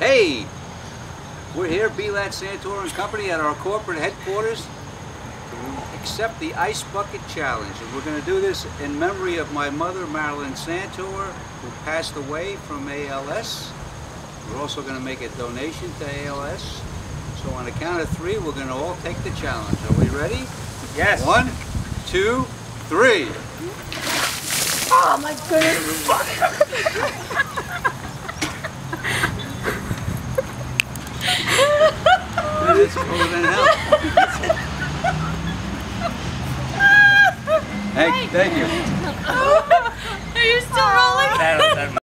Hey, we're here, Bielat Santore and Company, at our corporate headquarters to accept the Ice Bucket Challenge. And we're going to do this in memory of my mother, Marilyn Santore, who passed away from ALS. We're also going to make a donation to ALS. So on the count of three, we're going to all take the challenge. Are we ready? Yes. One, two, three. Oh my goodness. It's cooler than hell. Hey, thank you. Oh.